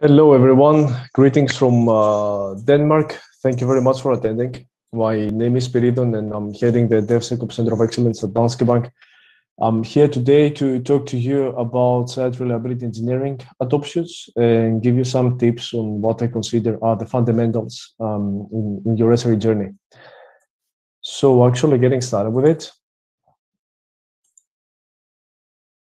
Hello, everyone. Greetings from uh, Denmark. Thank you very much for attending. My name is Spyridon, and I'm heading the DevSecOps Center of Excellence at Danske Bank. I'm here today to talk to you about site reliability engineering adoptions and give you some tips on what I consider are the fundamentals um, in, in your SRE journey. So actually getting started with it.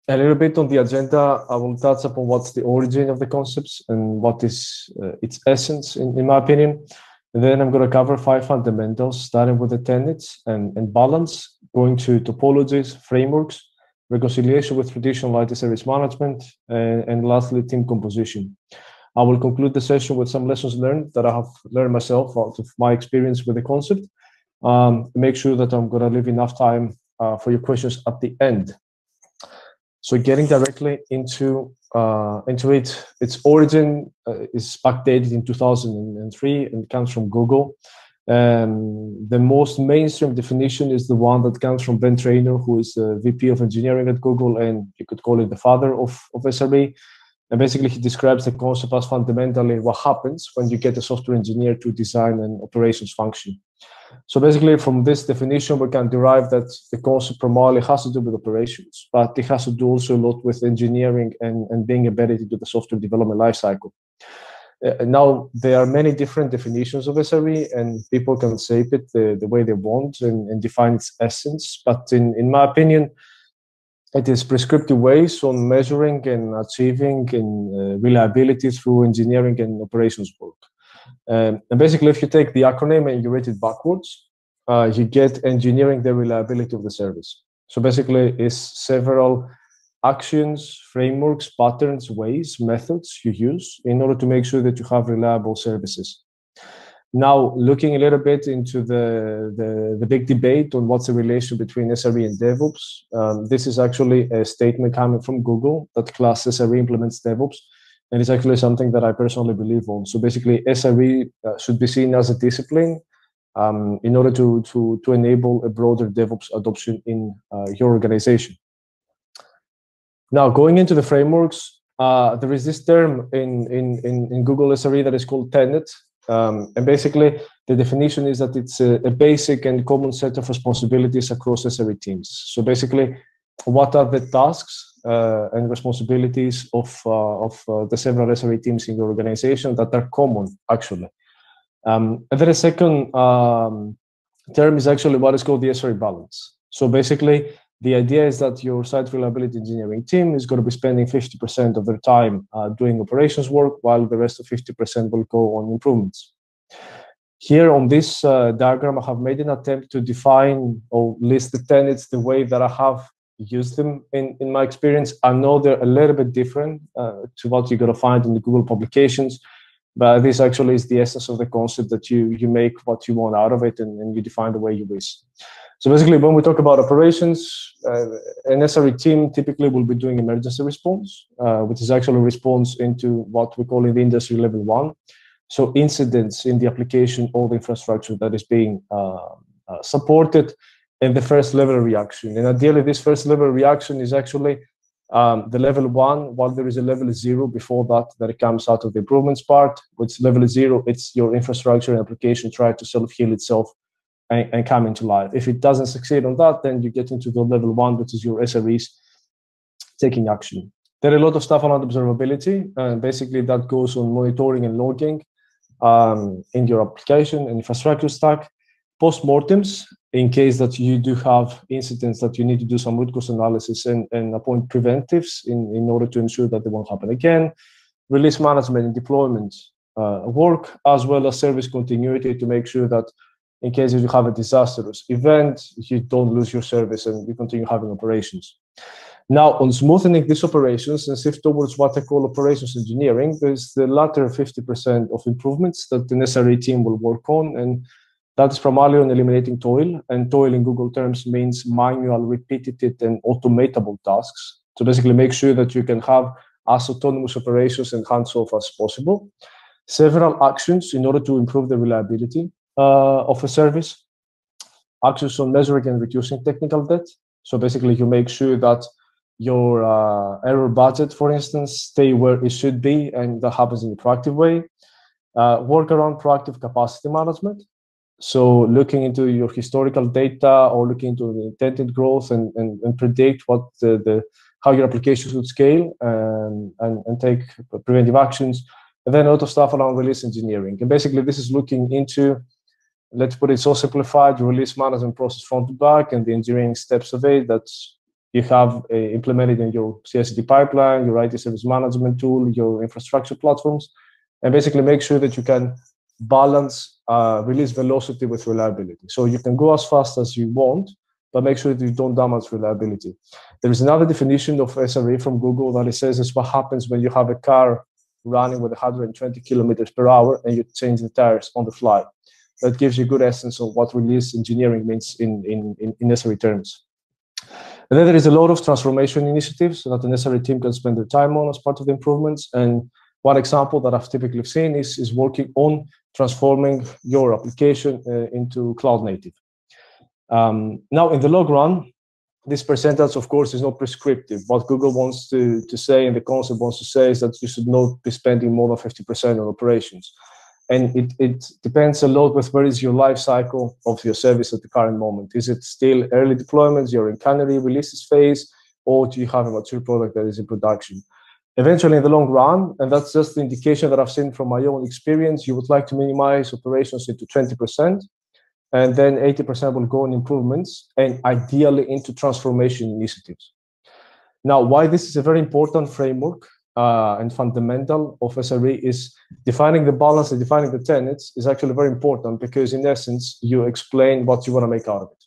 A little bit on the agenda, I will touch upon what's the origin of the concepts and what is uh, its essence, in, in my opinion. And then I'm going to cover five fundamentals, starting with the tenets and, and balance, going to topologies, frameworks, reconciliation with traditional IT service management, and, and lastly, team composition. I will conclude the session with some lessons learned that I have learned myself out of my experience with the concept. Um, make sure that I'm going to leave enough time uh, for your questions at the end. So getting directly into uh, into it, its origin uh, is backdated in 2003 and comes from Google. Um, the most mainstream definition is the one that comes from Ben Treynor, who is the VP of engineering at Google, and you could call it the father of, of SRE. And basically, he describes the concept as fundamentally what happens when you get a software engineer to design an operations function. So basically, from this definition, we can derive that the concept primarily has to do with operations, but it has to do also a lot with engineering and, and being embedded into the software development lifecycle. Uh, now, there are many different definitions of SRE, and people can shape it the, the way they want and, and define its essence. But in, in my opinion, it is prescriptive ways on measuring and achieving and uh, reliability through engineering and operations work. Um, and basically, if you take the acronym and you read it backwards, uh, you get engineering the reliability of the service. So basically, it's several actions, frameworks, patterns, ways, methods you use in order to make sure that you have reliable services. Now, looking a little bit into the, the, the big debate on what's the relation between SRE and DevOps, um, this is actually a statement coming from Google that class SRE implements DevOps and it's actually something that I personally believe on. So basically, SRE uh, should be seen as a discipline um, in order to, to, to enable a broader DevOps adoption in uh, your organization. Now, going into the frameworks, uh, there is this term in, in, in, in, Google SRE that is called Tenet. Um, and basically, the definition is that it's a, a, basic and common set of responsibilities across SRE teams. So basically, what are the tasks and responsibilities of uh, of uh, the several SRE teams in your organization that are common actually. Um, and then the second um, term is actually what is called the SRE balance. So basically, the idea is that your site reliability engineering team is going to be spending 50% of their time uh, doing operations work, while the rest of 50% will go on improvements. Here on this uh, diagram, I have made an attempt to define or list the tenets the way that I have use them in, in my experience. I know they're a little bit different uh, to what you're going to find in the Google publications, but this actually is the essence of the concept that you you make what you want out of it and, and you define the way you wish. So basically, when we talk about operations, uh, an SRE team typically will be doing emergency response, uh, which is actually a response into what we call in the industry level one. So incidents in the application or the infrastructure that is being uh, uh supported and the first level reaction. And ideally, this first level reaction is actually um, the level one, while there is a level zero before that, that comes out of the improvements part, which level zero, it's your infrastructure and application try to self-heal itself and, and, come into life. If it doesn't succeed on that, then you get into the level one, which is your SREs taking action. There are a lot of stuff around observability, and basically that goes on monitoring and logging um, in your application and infrastructure stack. Postmortems, in case that you do have incidents that you need to do some root cause analysis and, and appoint preventives in, in order to ensure that they won't happen again, release management and deployment uh, work, as well as service continuity to make sure that in case you have a disastrous event, you don't lose your service and you continue having operations. Now, on smoothing these operations and shift towards what I call operations engineering, there's the latter 50% of improvements that the necessary team will work on. And that is primarily on eliminating toil, and toil in Google terms means manual, repetitive, and automatable tasks. So basically, make sure that you can have as autonomous operations and hands-off as possible. Several actions in order to improve the reliability uh, of a service. Actions on measuring and reducing technical debt. So basically, you make sure that your uh, error budget, for instance, stay where it should be, and that happens in a proactive way. Uh, work around proactive capacity management. So looking into your historical data or looking into the intended growth and, and, and predict what the, the how your application should scale and, and, and take preventive actions. And then a lot of stuff around release engineering. And basically this is looking into, let's put it so simplified, release management process front to back and the engineering steps of it that you have uh, implemented in your CI/CD pipeline, your IT service management tool, your infrastructure platforms, and basically make sure that you can balance uh, release velocity with reliability. So you can go as fast as you want, but make sure that you don't damage reliability. There is another definition of SRE from Google that it says is what happens when you have a car running with 120 kilometers per hour and you change the tires on the fly. That gives you a good essence of what release engineering means in, in, in, in SRE terms. And then there is a lot of transformation initiatives that the necessary team can spend their time on as part of the improvements. And one example that I've typically seen is, is working on transforming your application uh, into cloud native. Um, now, in the long run, this percentage, of course, is not prescriptive. What Google wants to, to say and the concept wants to say is that you should not be spending more than 50% on operations. And it, it depends a lot with where is your life cycle of your service at the current moment. Is it still early deployments, you're in canary releases phase, or do you have a mature product that is in production? Eventually, in the long run, and that's just the indication that I've seen from my own experience, you would like to minimize operations into 20%, and then 80% will go in improvements, and ideally into transformation initiatives. Now, why this is a very important framework uh, and fundamental of SRE is defining the balance and defining the tenets is actually very important because in essence, you explain what you want to make out of it.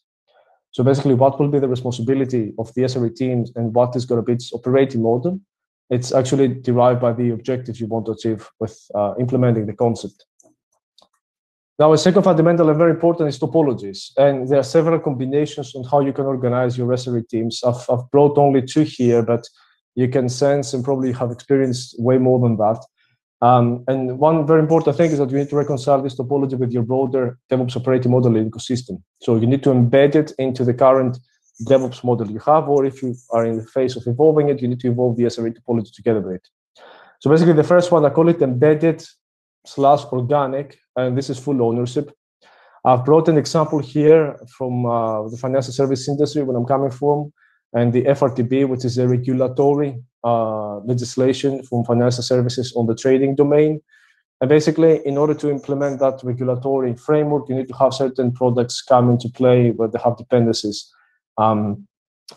So basically, what will be the responsibility of the SRE teams and what is going to be its operating model? It's actually derived by the objectives you want to achieve with uh, implementing the concept. Now, a second fundamental and very important is topologies. And there are several combinations on how you can organize your SRE teams. I've, I've brought only two here, but you can sense and probably have experienced way more than that. Um, and one very important thing is that you need to reconcile this topology with your broader DevOps operating model ecosystem. So you need to embed it into the current DevOps model you have, or if you are in the phase of evolving it, you need to evolve the SRE topology together with it. So basically, the first one, I call it embedded slash organic, and this is full ownership. I've brought an example here from uh, the financial service industry, where I'm coming from, and the FRTB, which is a regulatory uh, legislation from financial services on the trading domain. And basically, in order to implement that regulatory framework, you need to have certain products come into play where they have dependencies. Um,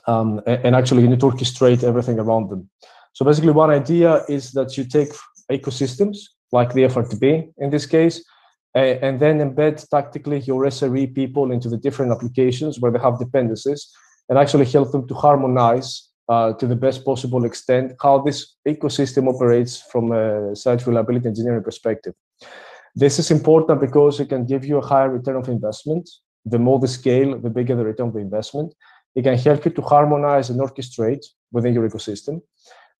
um, and actually, you need to orchestrate everything around them. So basically, one idea is that you take ecosystems like the FRTB in this case, and then embed tactically your SRE people into the different applications where they have dependencies and actually help them to harmonize uh, to the best possible extent how this ecosystem operates from a site reliability engineering perspective. This is important because it can give you a higher return of investment. The more the scale, the bigger the return of the investment. It can help you to harmonize and orchestrate within your ecosystem,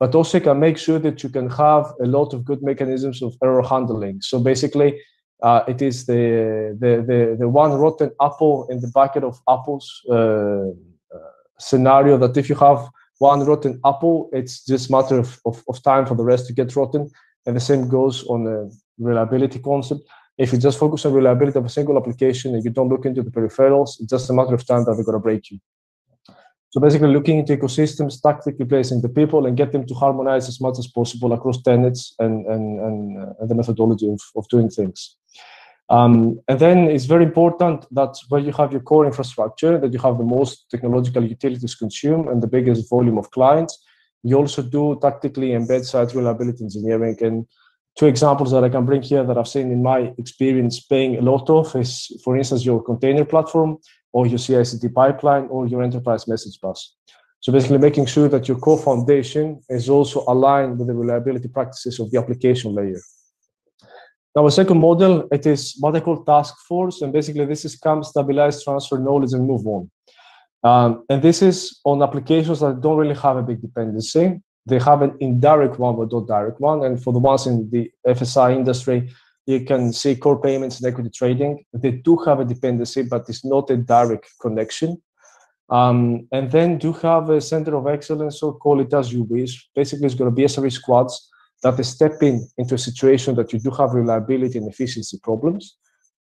but also it can make sure that you can have a lot of good mechanisms of error handling. So basically, uh, it is the, the, the, the one rotten apple in the bucket of apples uh, scenario that if you have one rotten apple, it's just matter of, of, of time for the rest to get rotten. And the same goes on the reliability concept. If you just focus on reliability of a single application and you don't look into the peripherals, it's just a matter of time that they're going to break you. So basically looking into ecosystems, tactically placing the people and get them to harmonize as much as possible across tenets and, and, and, uh, and the methodology of, of doing things. Um, and then it's very important that where you have your core infrastructure, that you have the most technological utilities consumed and the biggest volume of clients. You also do tactically embed site reliability engineering. And two examples that I can bring here that I've seen in my experience paying a lot of is, for instance, your container platform or your CI/CD pipeline or your enterprise message bus. So basically making sure that your core foundation is also aligned with the reliability practices of the application layer. Now, a second model, it is what I call task force. And basically this is come, stabilize, transfer knowledge, and move on. Um, and this is on applications that don't really have a big dependency. They have an indirect one, but not direct one. And for the ones in the FSI industry, you can see core payments and equity trading. They do have a dependency, but it's not a direct connection. Um, and then do have a center of excellence or call it as you wish. Basically, it's going to be SRE squads that step in into a situation that you do have reliability and efficiency problems.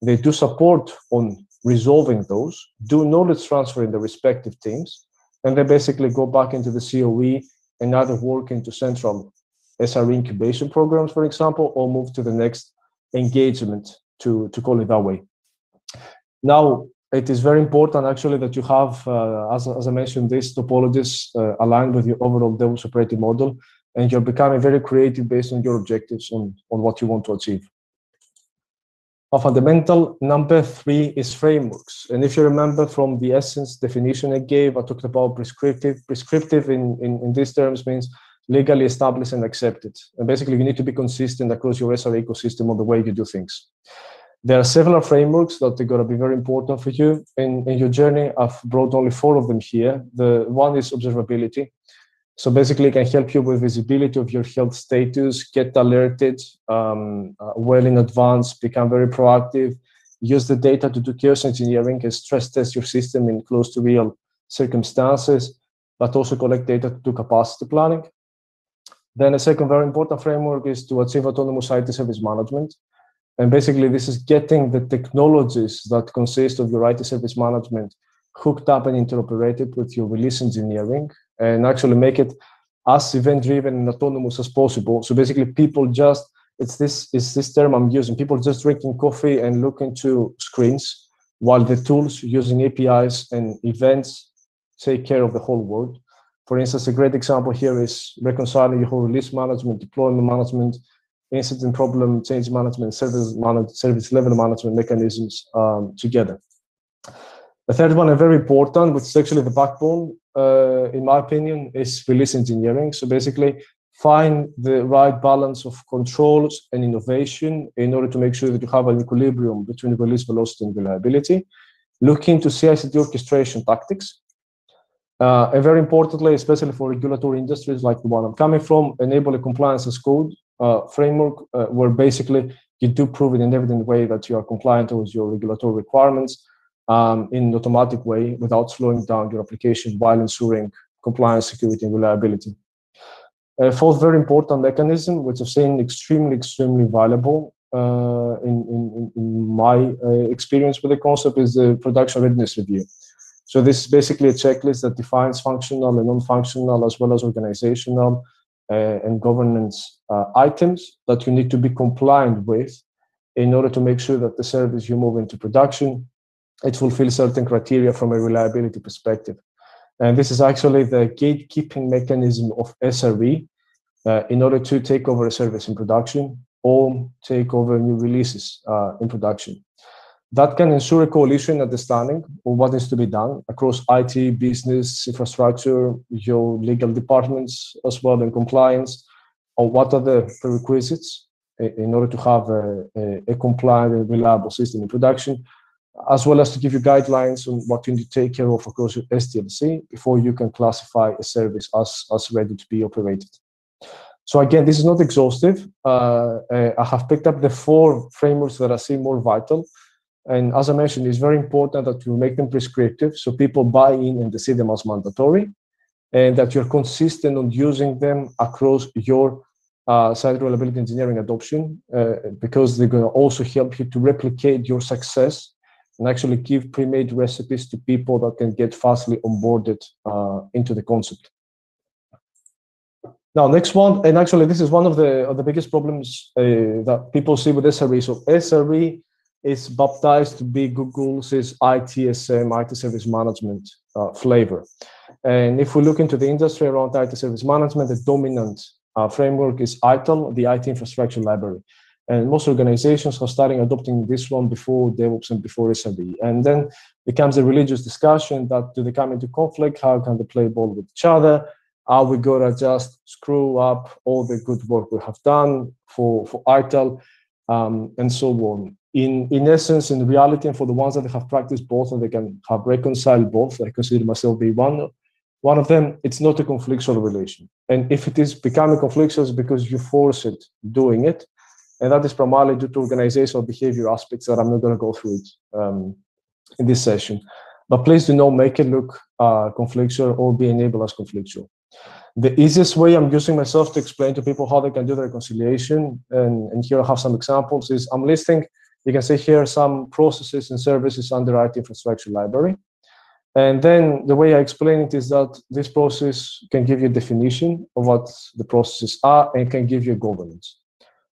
They do support on resolving those, do knowledge transfer in the respective teams, and then basically go back into the COE and either work into central SRE incubation programs, for example, or move to the next engagement to, to call it that way. Now, it is very important actually that you have, uh, as, as I mentioned, these topologies uh, aligned with your overall DevOps operating model, and you're becoming very creative based on your objectives on, on what you want to achieve. A fundamental number three is frameworks. And if you remember from the essence definition I gave, I talked about prescriptive. Prescriptive in, in, in these terms means legally established and accepted. And basically, you need to be consistent across your SRE ecosystem on the way you do things. There are several frameworks that are going to be very important for you in, in your journey. I've brought only four of them here. The one is observability. So basically, it can help you with visibility of your health status, get alerted um, uh, well in advance, become very proactive, use the data to do chaos engineering and stress test your system in close to real circumstances, but also collect data to do capacity planning. Then a second very important framework is to achieve autonomous IT service management. And basically, this is getting the technologies that consist of your IT service management hooked up and interoperated with your release engineering and actually make it as event driven and autonomous as possible. So basically, people just it's this is this term I'm using. People just drinking coffee and looking to screens, while the tools using APIs and events take care of the whole world. For instance, a great example here is reconciling your whole release management, deployment management, incident problem change management, service management, service level management mechanisms um, together. The third one, and very important, which is actually the backbone, uh, in my opinion, is release engineering. So basically, find the right balance of controls and innovation in order to make sure that you have an equilibrium between release velocity and reliability. Look into CI/CD orchestration tactics. Uh, and very importantly, especially for regulatory industries like the one I'm coming from, enable a compliance as code uh, framework uh, where basically you do prove it in an evident way that you are compliant with your regulatory requirements um, in an automatic way without slowing down your application while ensuring compliance, security, and reliability. A fourth very important mechanism, which I've seen extremely, extremely valuable uh, in, in, in, my uh, experience with the concept, is the production readiness review. So this is basically a checklist that defines functional and non-functional as well as organizational uh, and governance uh, items that you need to be compliant with in order to make sure that the service you move into production it fulfills certain criteria from a reliability perspective. And this is actually the gatekeeping mechanism of SRE uh, in order to take over a service in production or take over new releases uh, in production. That can ensure a coalition understanding of what needs to be done across IT, business, infrastructure, your legal departments as well, and compliance, or what are the prerequisites in order to have a, a, a compliant and reliable system in production as well as to give you guidelines on what you need to take care of across your SDLC before you can classify a service as, as ready to be operated. So again, this is not exhaustive. Uh, uh, I have picked up the four frameworks that I see more vital. And as I mentioned, it's very important that you make them prescriptive so people buy in and they see them as mandatory and that you're consistent on using them across your uh, site reliability engineering adoption uh, because they're going to also help you to replicate your success and actually give pre-made recipes to people that can get fastly onboarded uh, into the concept. Now, next one, and actually this is one of the of the biggest problems uh, that people see with SRE. So SRE is baptized to be Google's ITSM, IT Service Management uh, flavor. And if we look into the industry around IT Service Management, the dominant uh, framework is ITIL, the IT Infrastructure Library. And most organizations are starting adopting this one before DevOps and before SRE. And then becomes a religious discussion that do they come into conflict? How can they play ball with each other? Are we gonna just screw up all the good work we have done for, for ITIL um, and so on? In, in essence, in reality, and for the ones that have practiced both and they can have reconciled both, I consider myself be one, one of them, it's not a conflictual relation. And if it is becoming conflictual, it's because you force it doing it and that is primarily due to organizational behavior aspects that I'm not going to go through it um, in this session. But please do not make it look uh, conflictual or be enabled as conflictual. The easiest way I'm using myself to explain to people how they can do the reconciliation, and, and here I have some examples, is I'm listing, you can see here some processes and services under IT infrastructure library. And then the way I explain it is that this process can give you a definition of what the processes are and can give you governance.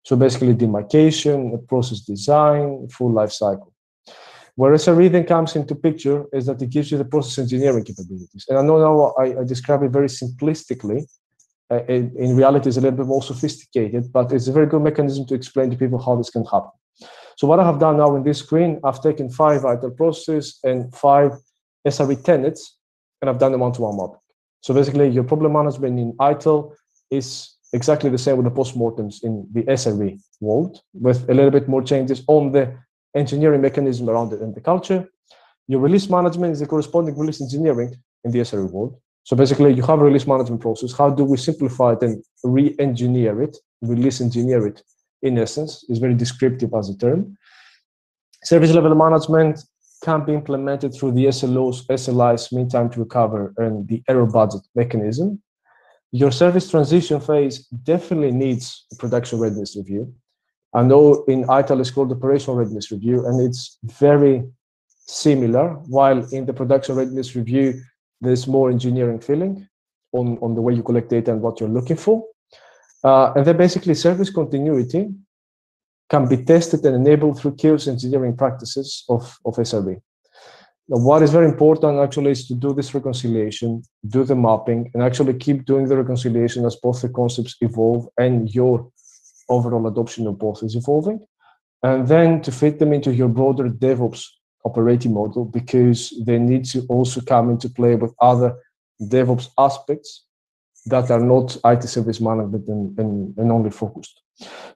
So basically demarcation, process design, full life cycle. Where SRE then comes into picture is that it gives you the process engineering capabilities. And I know now I, I describe it very simplistically. Uh, in, in, reality, it's a little bit more sophisticated, but it's a very good mechanism to explain to people how this can happen. So what I have done now in this screen, I've taken five ITIL processes and five SRE tenets, and I've done them one-to-one mapping. So basically, your problem management in ITIL is exactly the same with the postmortems in the SRE world, with a little bit more changes on the engineering mechanism around it and the culture. Your release management is the corresponding release engineering in the SRE world. So basically, you have a release management process. How do we simplify it and re-engineer it, release engineer it? In essence, is very descriptive as a term. Service level management can be implemented through the SLOs, SLIs, mean time to recover, and the error budget mechanism. Your service transition phase definitely needs a production readiness review. I know in ITIL it's called operational readiness review, and it's very similar, while in the production readiness review, there's more engineering feeling on, on the way you collect data and what you're looking for. Uh, and then basically service continuity can be tested and enabled through chaos engineering practices of, of SRE. Now, what is very important actually is to do this reconciliation, do the mapping, and actually keep doing the reconciliation as both the concepts evolve and your overall adoption of both is evolving. And then to fit them into your broader DevOps operating model because they need to also come into play with other DevOps aspects that are not IT service management and, and, and only focused.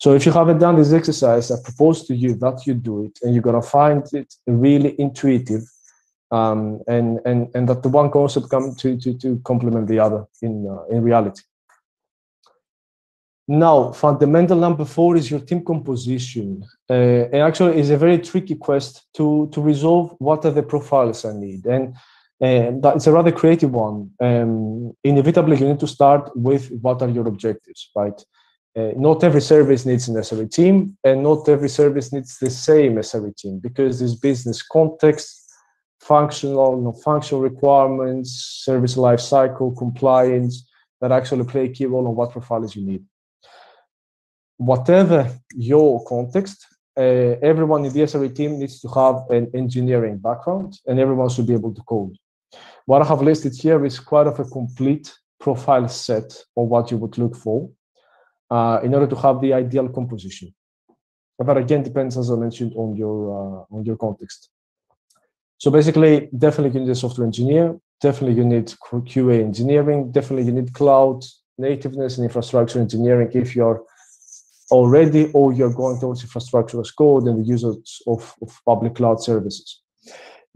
So if you haven't done this exercise, I propose to you that you do it and you're gonna find it really intuitive um, and, and, and that the one concept come to, to, to complement the other in, uh, in reality. Now, fundamental number four is your team composition. Uh, and actually is a very tricky quest to, to resolve what are the profiles I need. And uh, it's a rather creative one. Um, inevitably, you need to start with what are your objectives, right? Uh, not every service needs an SRE team, and not every service needs the same SRE team because there's business context, functional, non-functional requirements, service lifecycle, compliance that actually play a key role on what profiles you need. Whatever your context, uh, everyone in the SRE team needs to have an engineering background, and everyone should be able to code. What I have listed here is quite of a complete profile set of what you would look for uh, in order to have the ideal composition. But again, depends as I mentioned on your uh, on your context. So basically, definitely you need a software engineer. Definitely you need QA engineering. Definitely you need cloud nativeness and infrastructure engineering if you're already or you're going towards infrastructure as code and the use of, of public cloud services.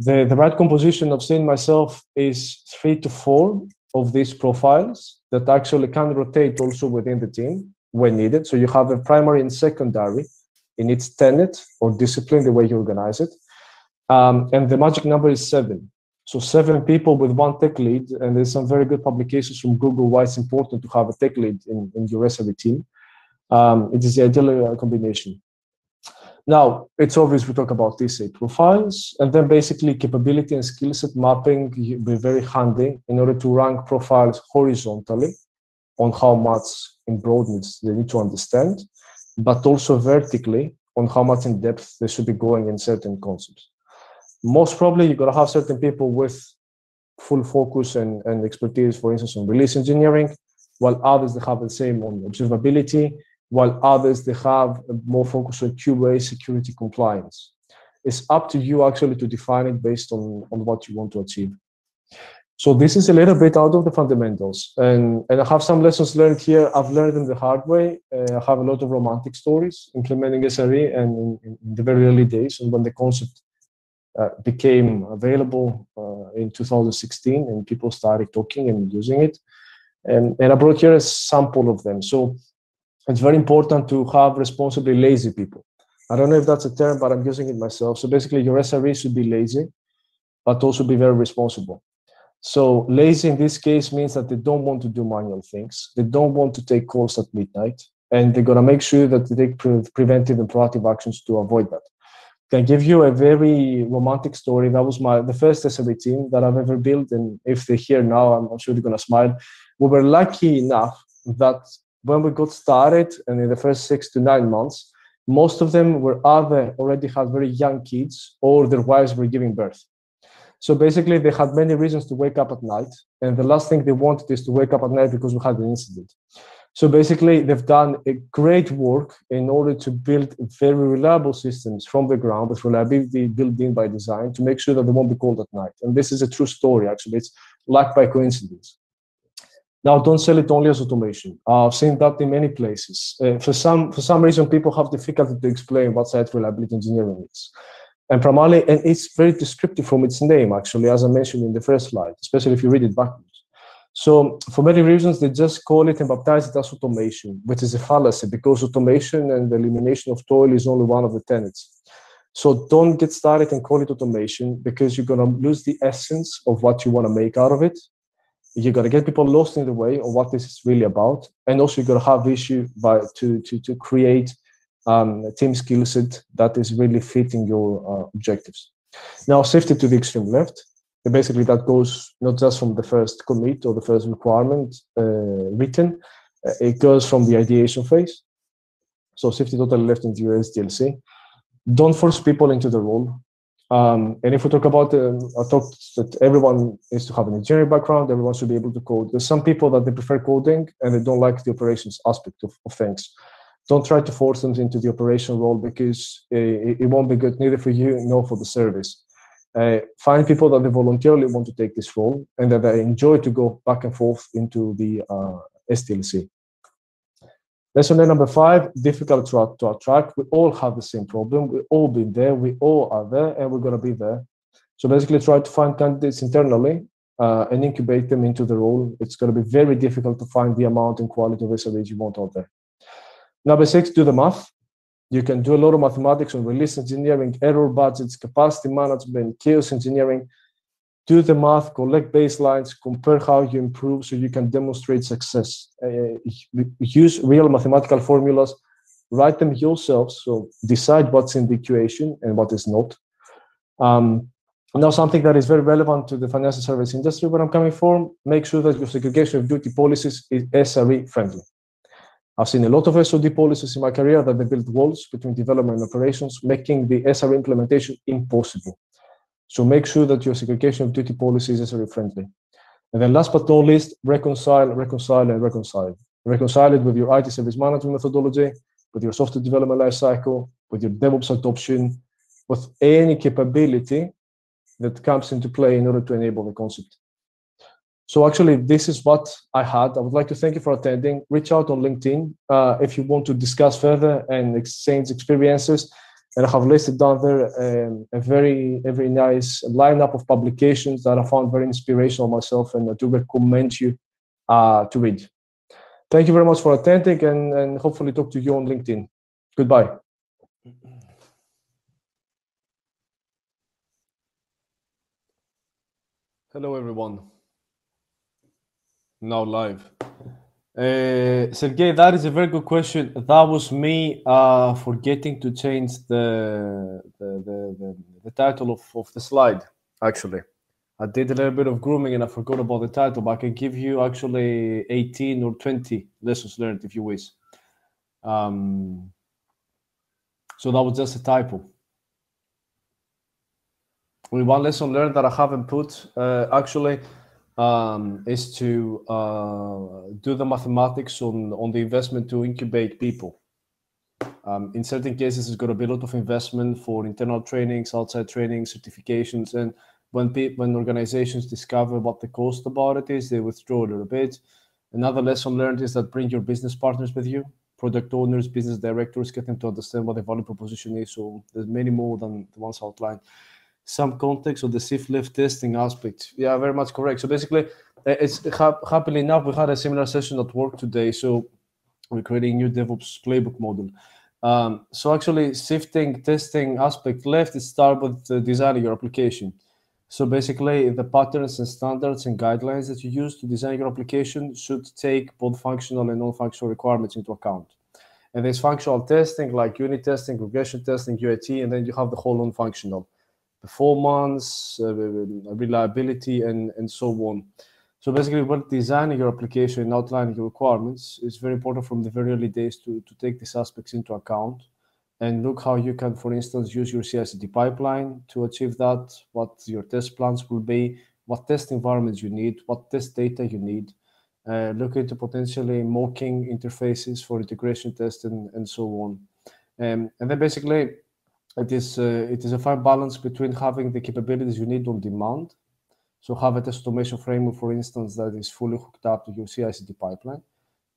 The, the right composition of seeing myself is three to four of these profiles that actually can rotate also within the team when needed. So you have a primary and secondary in its tenet or discipline, the way you organize it. Um, and the magic number is seven. So seven people with one tech lead, and there's some very good publications from Google why it's important to have a tech lead in, in your SRE team. Um, it is the ideal uh, combination. Now, it's obvious we talk about eight profiles, and then basically capability and skill set mapping will be very handy in order to rank profiles horizontally on how much in broadness they need to understand, but also vertically on how much in depth they should be going in certain concepts. Most probably, you're going to have certain people with full focus and, and expertise, for instance, on release engineering, while others they have the same on observability, while others they have more focus on QA security compliance. It's up to you actually to define it based on, on what you want to achieve. So this is a little bit out of the fundamentals, and, and I have some lessons learned here. I've learned them the hard way. Uh, I have a lot of romantic stories implementing SRE, and in, in the very early days, and when the concept uh, became available uh, in 2016, and people started talking and using it, and, and I brought here a sample of them. So it's very important to have responsibly lazy people. I don't know if that's a term, but I'm using it myself. So basically, your SRE should be lazy but also be very responsible. So lazy in this case means that they don't want to do manual things. They don't want to take calls at midnight, and they're gonna make sure that they take pre- preventive and proactive actions to avoid that. Can give you a very romantic story. That was my the first SRE team that I've ever built, and if they're here now, I'm, I'm sure they're gonna smile. We were lucky enough that when we got started, and in the first six to nine months, most of them were either already had very young kids or their wives were giving birth. So basically, they had many reasons to wake up at night. And the last thing they wanted is to wake up at night because we had an incident. So basically, they've done a great work in order to build very reliable systems from the ground with reliability built in by design to make sure that they won't be called at night. And this is a true story, actually. It's luck by coincidence. Now, don't sell it only as automation. Uh, I've seen that in many places. Uh, for some for some reason, people have difficulty to explain what site reliability engineering is. And primarily, and it's very descriptive from its name, actually, as I mentioned in the first slide, especially if you read it backwards. So for many reasons, they just call it and baptize it as automation, which is a fallacy because automation and the elimination of toil is only one of the tenets. So don't get started and call it automation because you're going to lose the essence of what you want to make out of it. You're going to get people lost in the way of what this is really about. And also you're going to have issue by to, to, to create um, team skill set that is really fitting your uh, objectives. Now, safety to the extreme left. Basically, that goes not just from the first commit or the first requirement uh, written, uh, it goes from the ideation phase. So, safety totally left into your SDLC. Don't force people into the role. Um, and if we talk about, um, I that everyone needs to have an engineering background, everyone should be able to code. There's some people that they prefer coding and they don't like the operations aspect of, of things don't try to force them into the operation role because it, it won't be good neither for you nor for the service. Uh, find people that they voluntarily want to take this role and that they enjoy to go back and forth into the uh, SDLC. Lesson number five, difficult to, to attract. We all have the same problem. we all been there. We all are there and we're going to be there. So basically try to find candidates internally uh, and incubate them into the role. It's going to be very difficult to find the amount and quality of SREs you want out there. Number six, do the math. You can do a lot of mathematics on release engineering, error budgets, capacity management, chaos engineering. Do the math, collect baselines, compare how you improve so you can demonstrate success. Uh, use real mathematical formulas, write them yourself. So decide what's in the equation and what is not. Um, now, something that is very relevant to the financial service industry where I'm coming from, make sure that your segregation of duty policies is SRE friendly. I've seen a lot of SOD policies in my career that they build walls between development and operations, making the SRE implementation impossible. So make sure that your segregation of duty policy is SRE friendly. And then last but not least, reconcile, reconcile, and reconcile. Reconcile it with your IT service management methodology, with your software development lifecycle, with your DevOps adoption, with any capability that comes into play in order to enable the concept. So actually, this is what I had. I would like to thank you for attending. Reach out on LinkedIn uh, if you want to discuss further and exchange experiences. And I have listed down there um, a very, very nice lineup of publications that I found very inspirational myself, and I do recommend you uh, to read. Thank you very much for attending, and, and hopefully talk to you on LinkedIn. Goodbye. Hello, everyone now live. Uh, Sergey, that is a very good question. That was me uh, forgetting to change the the, the, the, the title of, of the slide, actually. I did a little bit of grooming and I forgot about the title, but I can give you actually 18 or 20 lessons learned if you wish. Um, so that was just a typo. Only one lesson learned that I haven't put, uh, actually, um, is to uh, do the mathematics on, on the investment to incubate people. Um, in certain cases, it's going to be a lot of investment for internal trainings, outside training, certifications, and when pe- when organizations discover what the cost about it is, they withdraw a little bit. Another lesson learned is that bring your business partners with you, product owners, business directors, get them to understand what the value proposition is. So there's many more than the ones outlined some context of the shift left testing aspect. Yeah, very much correct. So basically, uh, it's happily enough we had a similar session at work today. So we're creating new DevOps playbook model. Um, so actually, shifting testing aspect left is start with the designing your application. So basically, the patterns and standards and guidelines that you use to design your application should take both functional and non-functional requirements into account. And there's functional testing like unit testing, regression testing, UAT, and then you have the whole non-functional performance, uh, reliability, and, and so on. So basically, when designing your application and outlining your requirements, it's very important from the very early days to, to take these aspects into account and look how you can, for instance, use your CI/CD pipeline to achieve that, what your test plans will be, what test environments you need, what test data you need, uh, look into potentially mocking interfaces for integration test and, and so on. Um, and then basically, it is uh, it is a fine balance between having the capabilities you need on demand. So have a test automation framework, for instance, that is fully hooked up to your CI/CD pipeline,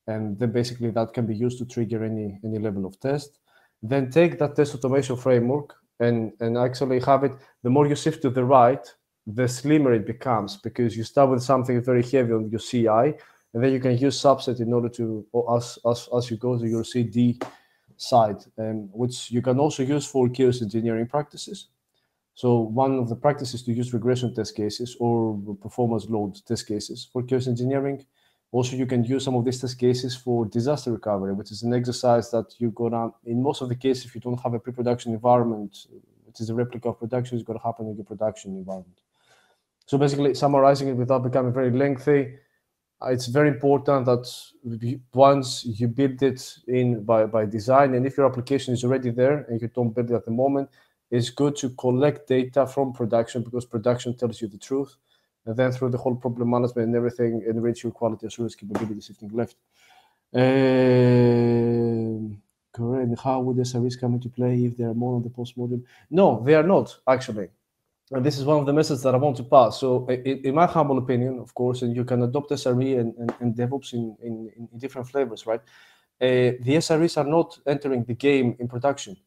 and then basically that can be used to trigger any any level of test then take that test automation framework and, and actually have it, the more you shift to the right, the slimmer it becomes because you start with something very heavy on your CI, and then you can use subset in order to, as, as, as you go to your CD side, um, which you can also use for chaos engineering practices. So one of the practices to use regression test cases or performance load test cases for chaos engineering also, you can use some of these test cases for disaster recovery, which is an exercise that you're gonna, In most of the cases, if you don't have a pre-production environment, which is a replica of production, it's going to happen in your production environment. So basically, summarizing it without becoming very lengthy, it's very important that once you build it in by, by design, and if your application is already there and you don't build it at the moment, it's good to collect data from production because production tells you the truth and then through the whole problem management and everything, enrich your quality assurance capabilities shifting left. Uh, correct. How would the service come into play if they are more on the post-mortem? No, they are not actually. And this is one of the messages that I want to pass. So, in, in my humble opinion, of course, and you can adopt SRE and, and, and DevOps in, in, in, different flavors, right? Uh, the SREs are not entering the game in production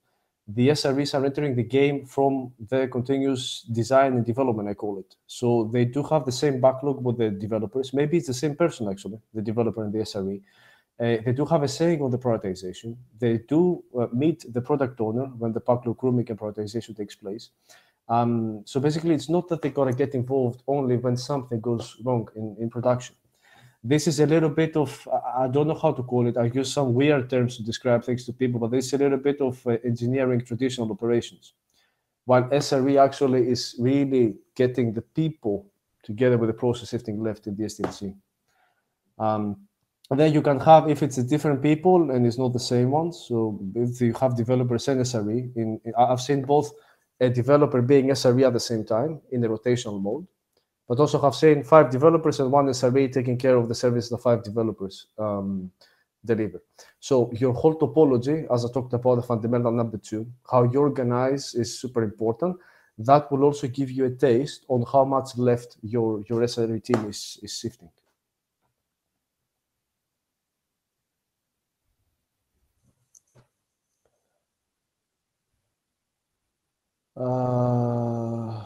the SREs are entering the game from the continuous design and development, I call it. So they do have the same backlog with the developers. Maybe it's the same person, actually, the developer and the SRE. Uh, they do have a saying on the prioritization. They do uh, meet the product owner when the backlog grooming and prioritization takes place. Um, so basically, it's not that they're going to get involved only when something goes wrong in, in production this is a little bit of I don't know how to call it. I use some weird terms to describe things to people, but is a little bit of uh, engineering traditional operations. While SRE actually is really getting the people together with the process shifting left in the SDLC. Um, and then you can have if it's a different people and it's not the same ones. So if you have developers and SRE, in I've seen both a developer being SRE at the same time in the rotational mode, but also have seen five developers and one SRE taking care of the service the five developers um, deliver. So your whole topology, as I talked about the fundamental number two, how you organize is super important. That will also give you a taste on how much left your, your SRE team is, is shifting. Uh,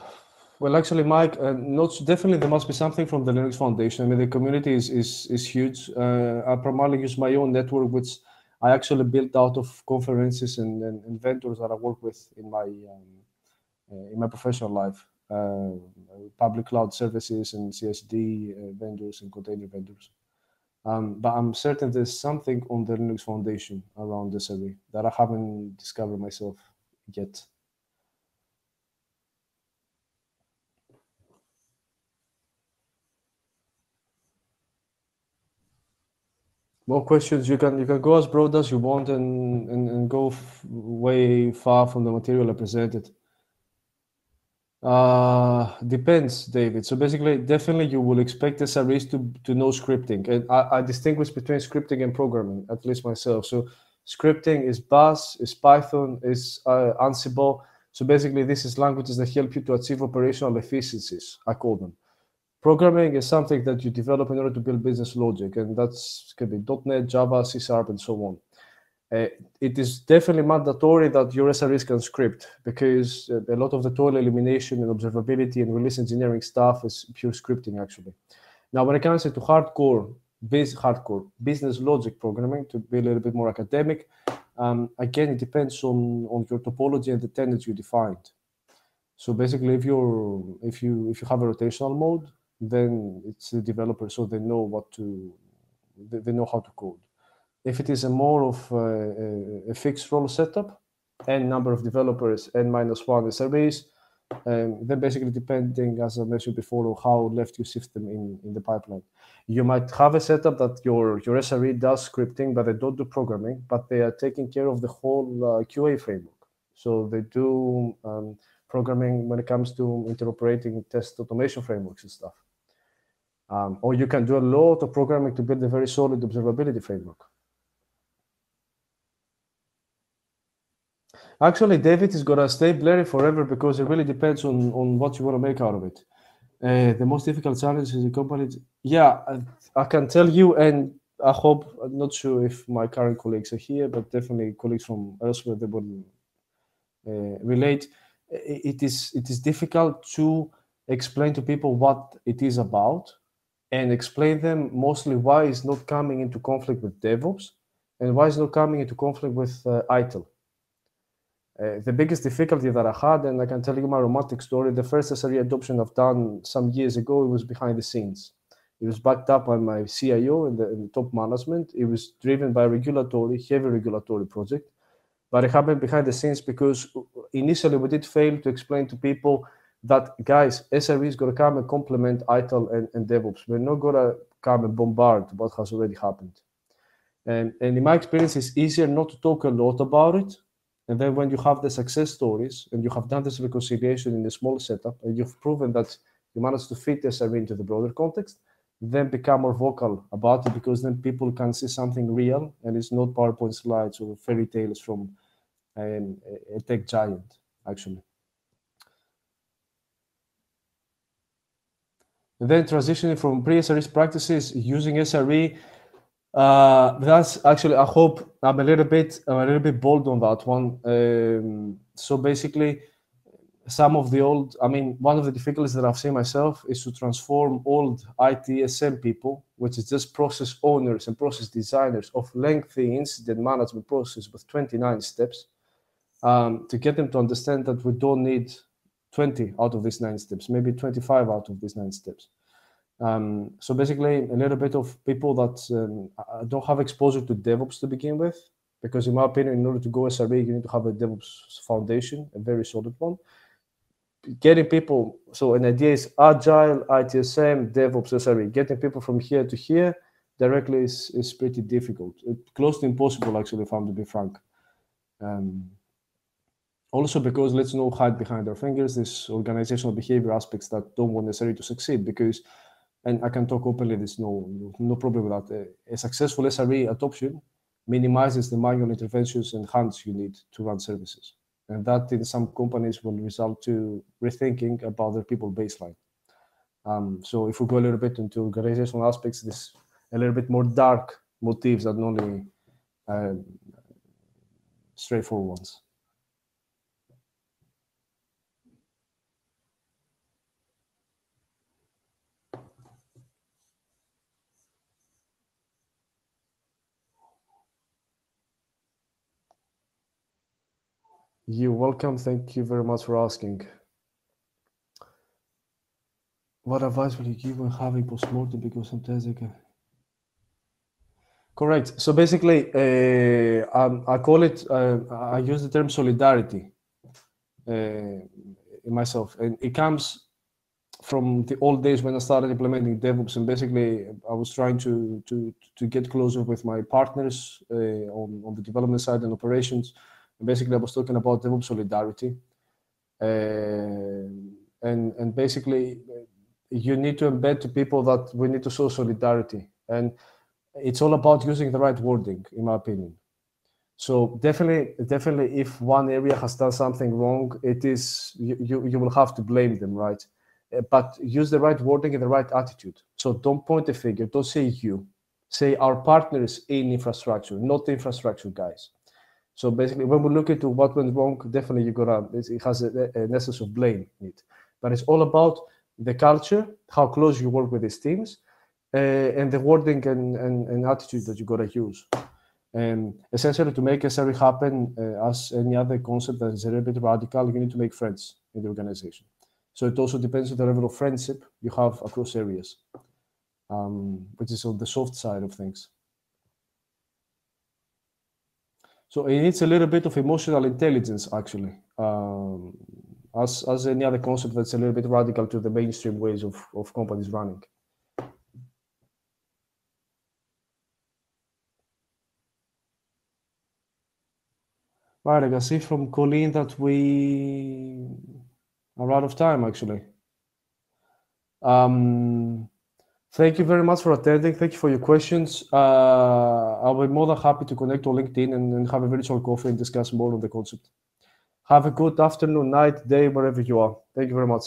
well, actually, Mike, uh, not definitely there must be something from the Linux Foundation. I mean, the community is is is huge. Uh, I primarily use my own network, which I actually built out of conferences and, and, and vendors that I work with in my um, uh, in my professional life, uh, public cloud services and CSD uh, vendors and container vendors. Um, but I'm certain there's something on the Linux Foundation around this area that I haven't discovered myself yet. More questions. You can you can go as broad as you want and and, and go way far from the material i presented. Uh depends david. So basically definitely you will expect sres to to know scripting. And i, I distinguish between scripting and programming at least myself. So scripting is bash is python is uh, ansible. So basically this is languages that help you to achieve operational efficiencies. I call them programming is something that you develop in order to build business logic, and that's can be .NET, Java, C Sharp, and so on. Uh, it is definitely mandatory that your SREs can script because uh, a lot of the toil elimination and observability and release engineering stuff is pure scripting actually. Now, when it comes to hardcore, base hardcore business logic programming, to be a little bit more academic, um, again, it depends on, on your topology and the tenets you defined. So basically, if you're if you if you have a rotational mode, then it's the developer, so they know what to they, know how to code. If it is a more of a, a, fixed role setup, n number of developers n minus one SREs, um, then basically depending, as I mentioned before, on how left you shift them in, in the pipeline. You might have a setup that your, your SRE does scripting, but they don't do programming, but they are taking care of the whole uh, QA framework. So they do um, programming when it comes to interoperating test automation frameworks and stuff. Um, or you can do a lot of programming to build a very solid observability framework. Actually, David is gonna stay blurry forever because it really depends on, on what you want to make out of it. Uh, the most difficult challenge is the company. Yeah, I, I, can tell you, and I hope, I'm not sure if my current colleagues are here, but definitely colleagues from elsewhere, they would uh, relate. It is, it is difficult to explain to people what it is about and explain them mostly why it's not coming into conflict with DevOps and why it's not coming into conflict with uh, ITIL. Uh, the biggest difficulty that I had, and I can tell you my romantic story, the first SRE adoption I've done some years ago, it was behind the scenes. It was backed up by my CIO and the, and the top management. It was driven by regulatory, heavy regulatory project. But it happened behind the scenes because initially we did fail to explain to people that, guys, SRE is going to come and complement ITIL and, and DevOps. We're not going to come and bombard what has already happened. And, and in my experience, it's easier not to talk a lot about it and then when you have the success stories and you have done this reconciliation in a small setup and you've proven that you managed to fit SRE into the broader context, then become more vocal about it because then people can see something real and it's not PowerPoint slides or fairy tales from um, a tech giant, actually. Then transitioning from pre-SRE practices using SRE uh, that's actually, I hope I'm a little bit, I'm a little bit bold on that one. Um, so basically, some of the old, I mean, one of the difficulties that I've seen myself is to transform old ITSM people, which is just process owners and process designers of lengthy incident management process with 29 steps, um, to get them to understand that we don't need 20 out of these nine steps, maybe 25 out of these nine steps. Um, so basically, a little bit of people that um, don't have exposure to DevOps to begin with, because in my opinion, in order to go SRE, you need to have a DevOps foundation, a very solid one. Getting people, so an idea is agile, ITSM, DevOps, SRE. Getting people from here to here directly is, is pretty difficult. It's close to impossible, actually, if I'm to be frank. Um, also because let's not hide behind our fingers, this organizational behavior aspects that don't want necessarily to succeed because and I can talk openly. There's no no problem with that. A, successful SRE adoption minimizes the manual interventions and hands you need to run services, and that in some companies will result to rethinking about their people baseline. Um, so if we go a little bit into organizational aspects, this a little bit more dark motives than only uh, straightforward ones. You're welcome. Thank you very much for asking. What advice will you give when having postmortem? Because sometimes I can. Correct. So basically, uh, um, I call it. Uh, I use the term solidarity uh, myself, and it comes from the old days when I started implementing DevOps, and basically I was trying to to to get closer with my partners uh, on on the development side and operations basically, I was talking about DevOps solidarity. Uh, and, and basically, you need to embed to people that we need to show solidarity. And it's all about using the right wording, in my opinion. So definitely, definitely, if one area has done something wrong, it is you, you, you will have to blame them, right? Uh, but use the right wording and the right attitude. So don't point a finger. Don't say you. Say our partners in infrastructure, not the infrastructure guys. So basically, when we look into what went wrong, definitely you gotta it has a, an essence of blame in it. But it's all about the culture, how close you work with these teams, uh, and the wording and, and, and attitude that you gotta use. And essentially, to make a SRE happen uh, as any other concept that is a little bit radical, you need to make friends in the organization. So it also depends on the level of friendship you have across areas, um, which is on the soft side of things. So it needs a little bit of emotional intelligence, actually, um, as, as any other concept that's a little bit radical to the mainstream ways of, of companies running. Right, I see from Colleen that we are out of time, actually. Um, thank you very much for attending. Thank you for your questions. Uh, I'll be more than happy to connect on LinkedIn and, and have a virtual coffee and discuss more on the concept. Have a good afternoon, night, day, wherever you are. Thank you very much.